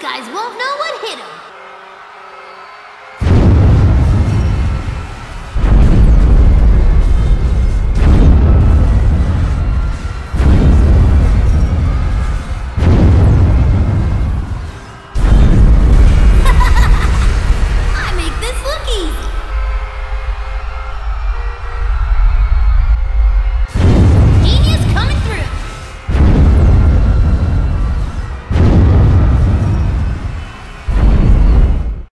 guys won't know.